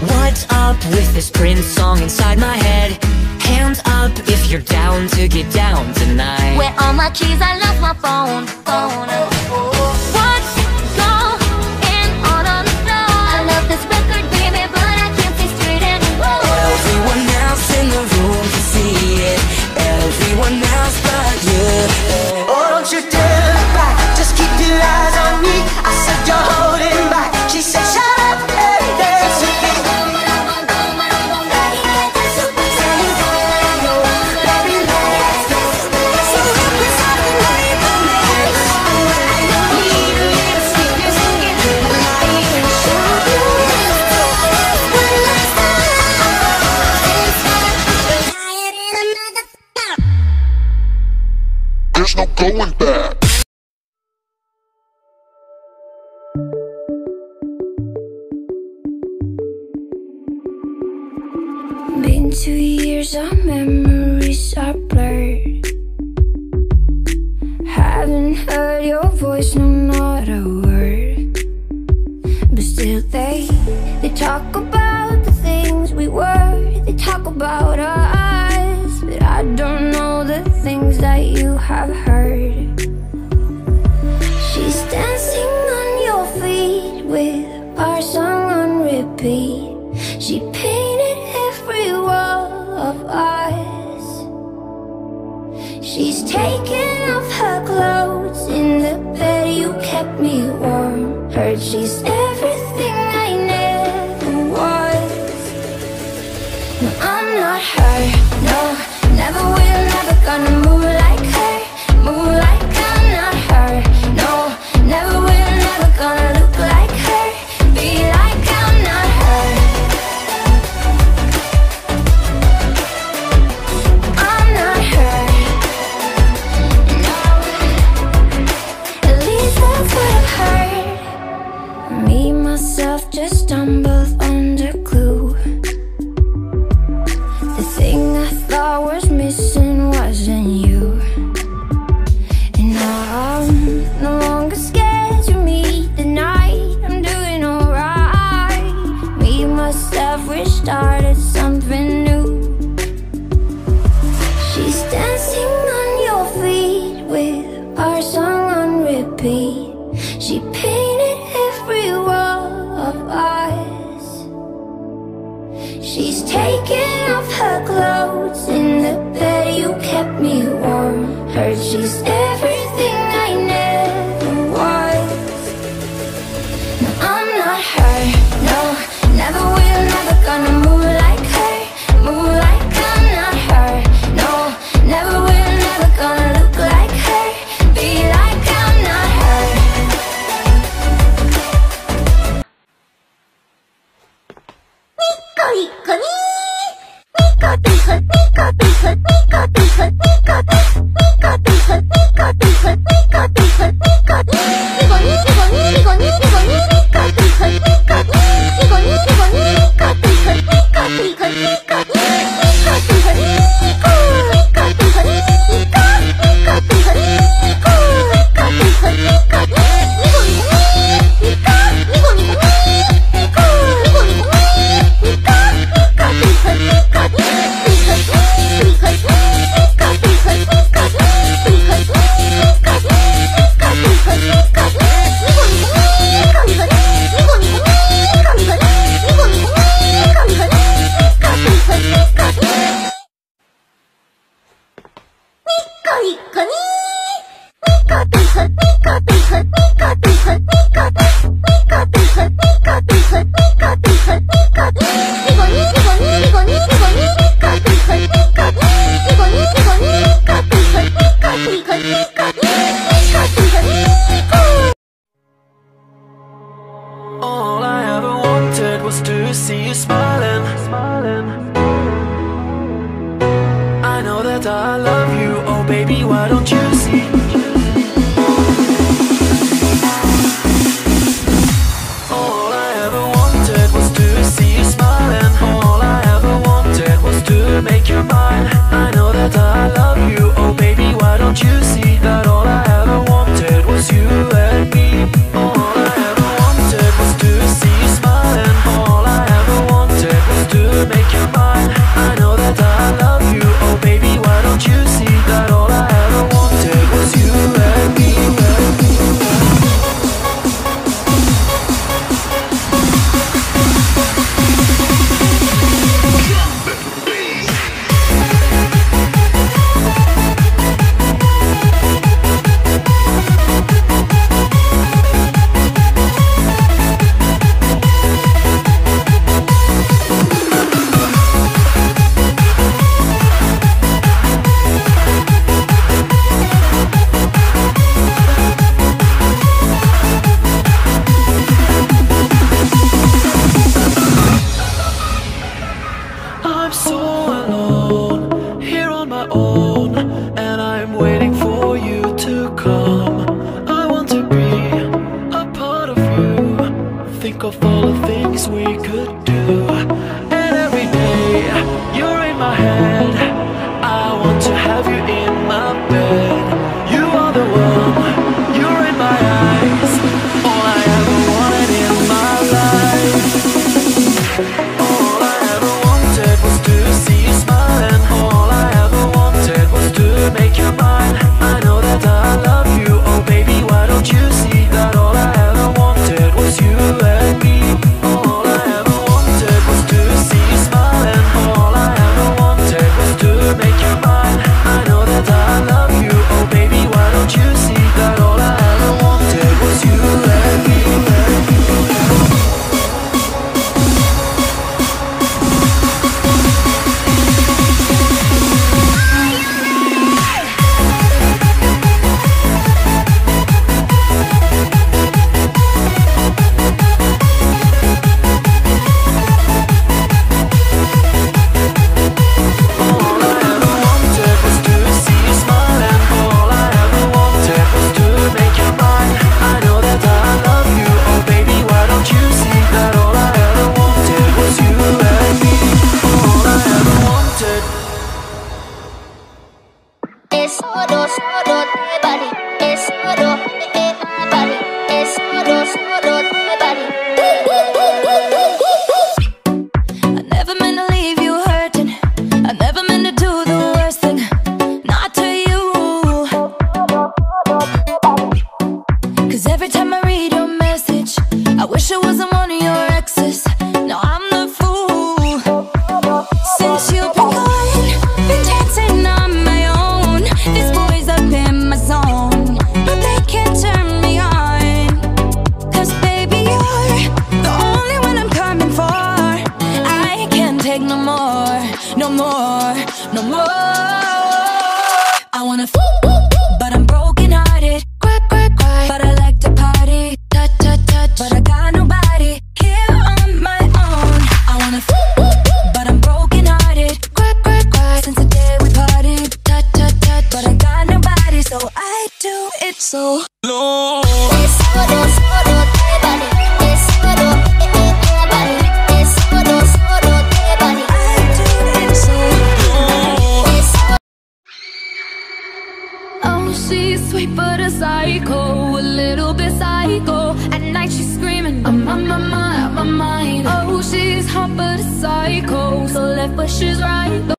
What's up with this Prince song inside my head? Hands up if you're down to get down tonight. Where all my keys? I love my phone. phone. Oh. There's no going back. Been two years, our memories are blurred. Haven't heard your voice, no, not a word. But still, they they talk about the things we were. They talk about us, but I don't know things that you have heard. She's dancing on your feet with our song on repeat. She painted every wall of us. She's taking off her clothes in the bed you kept me warm. Heard she's everything wanna move kept me warm. Heard she's everywhere. baby, why don't you see? think of all the things we could do. Cause every time I read your message, I wish I wasn't one of your exes. No, I'm the fool. Since you've been gone, been dancing on my own. These boys up in my zone, but they can't turn me on. Cause baby, you're the only one I'm coming for. I can't take no more, no more, no more. I wanna fool. psycho, a little bit psycho. At night she's screaming, I'm on my mind, my mind. Oh, she's hot but a psycho, so left but she's right.